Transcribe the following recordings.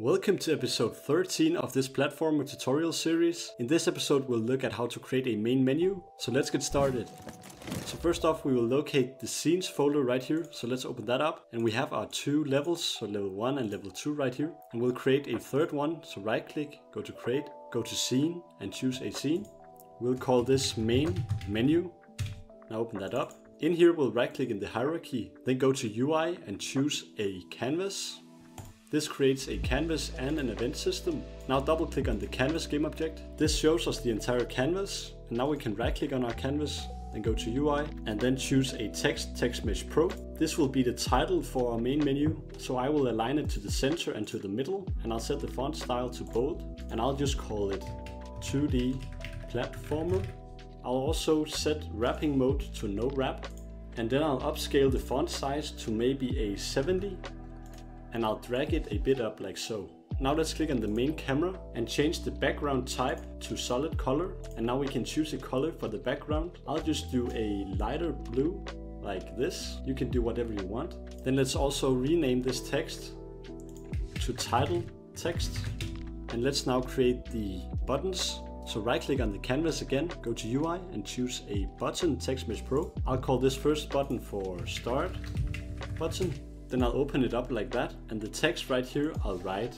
Welcome to episode 13 of this platformer tutorial series. In this episode we'll look at how to create a main menu, so let's get started. So first off we will locate the scenes folder right here, so let's open that up. And we have our two levels, so level 1 and level 2 right here. And we'll create a third one, so right click, go to create, go to scene and choose a scene. We'll call this main menu. Now open that up. In here we'll right click in the hierarchy, then go to UI and choose a canvas. This creates a canvas and an event system. Now double click on the canvas game object. This shows us the entire canvas. And now we can right click on our canvas, then go to UI and then choose a text text mesh pro. This will be the title for our main menu. So I will align it to the center and to the middle and I'll set the font style to bold and I'll just call it 2D platformer. I'll also set wrapping mode to no wrap and then I'll upscale the font size to maybe a 70 and I'll drag it a bit up like so. Now let's click on the main camera and change the background type to solid color. And now we can choose a color for the background. I'll just do a lighter blue like this. You can do whatever you want. Then let's also rename this text to title text. And let's now create the buttons. So right click on the canvas again, go to UI and choose a button text mesh pro. I'll call this first button for start button then I'll open it up like that and the text right here I'll write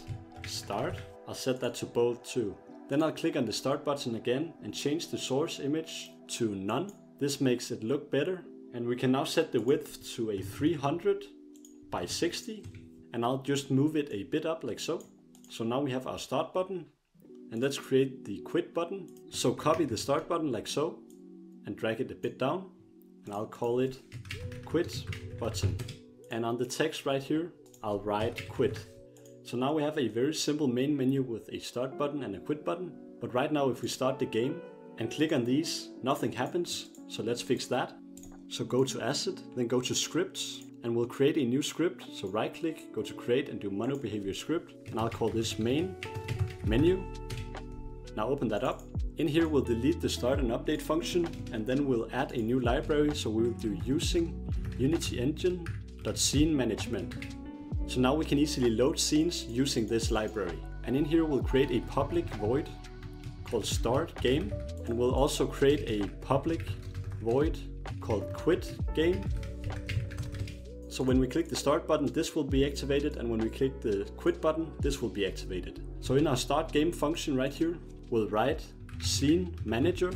start. I'll set that to bold too. Then I'll click on the start button again and change the source image to none. This makes it look better and we can now set the width to a 300 by 60 and I'll just move it a bit up like so. So now we have our start button and let's create the quit button. So copy the start button like so and drag it a bit down and I'll call it quit button and on the text right here, I'll write quit. So now we have a very simple main menu with a start button and a quit button. But right now if we start the game and click on these, nothing happens. So let's fix that. So go to asset, then go to scripts and we'll create a new script. So right click, go to create and do MonoBehaviour script. And I'll call this main menu. Now open that up. In here we'll delete the start and update function and then we'll add a new library. So we'll do using Unity Engine scene management. So now we can easily load scenes using this library. And in here we'll create a public void called start game and we'll also create a public void called quit game. So when we click the start button this will be activated and when we click the quit button this will be activated. So in our start game function right here we'll write scene manager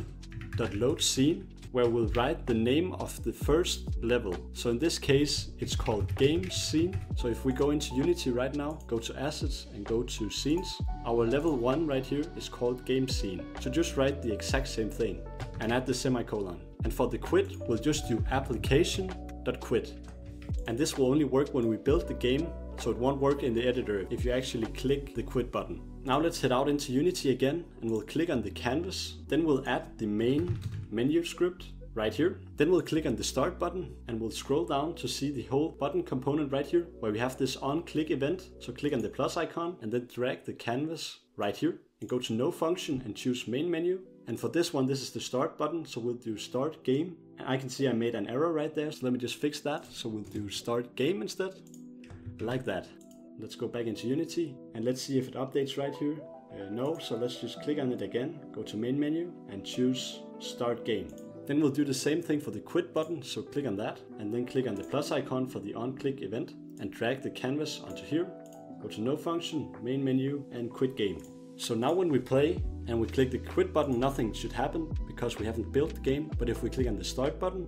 dot load scene where we'll write the name of the first level. So in this case, it's called game scene. So if we go into Unity right now, go to assets and go to scenes, our level one right here is called game scene. So just write the exact same thing and add the semicolon. And for the quit, we'll just do application.quit. And this will only work when we build the game, so it won't work in the editor if you actually click the quit button. Now let's head out into Unity again and we'll click on the canvas. Then we'll add the main menu script right here. Then we'll click on the start button and we'll scroll down to see the whole button component right here where we have this on click event. So click on the plus icon and then drag the canvas right here and go to no function and choose main menu. And for this one, this is the start button. So we'll do start game. And I can see I made an error right there. So let me just fix that. So we'll do start game instead like that. Let's go back into Unity and let's see if it updates right here. Uh, no, so let's just click on it again, go to main menu and choose start game. Then we'll do the same thing for the quit button, so click on that and then click on the plus icon for the on click event and drag the canvas onto here. Go to no function, main menu and quit game. So now when we play and we click the quit button, nothing should happen because we haven't built the game. But if we click on the start button,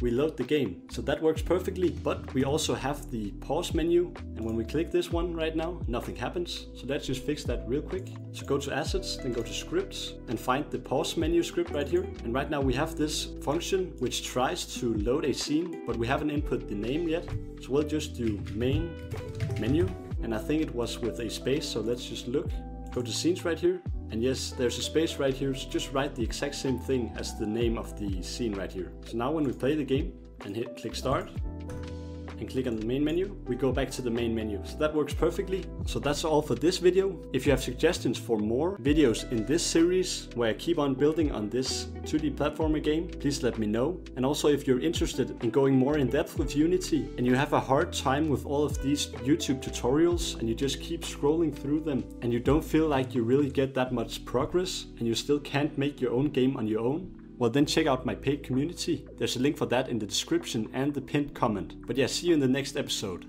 we load the game. So that works perfectly, but we also have the pause menu. And when we click this one right now, nothing happens. So let's just fix that real quick. So go to assets, then go to scripts and find the pause menu script right here. And right now we have this function which tries to load a scene, but we haven't input the name yet. So we'll just do main menu. And I think it was with a space. So let's just look, go to scenes right here and yes, there's a space right here, so just write the exact same thing as the name of the scene right here. So now when we play the game and hit click start, and click on the main menu, we go back to the main menu. So that works perfectly. So that's all for this video. If you have suggestions for more videos in this series where I keep on building on this 2D platformer game, please let me know. And also if you're interested in going more in depth with Unity and you have a hard time with all of these YouTube tutorials and you just keep scrolling through them and you don't feel like you really get that much progress and you still can't make your own game on your own, well then check out my paid community. There's a link for that in the description and the pinned comment. But yeah, see you in the next episode.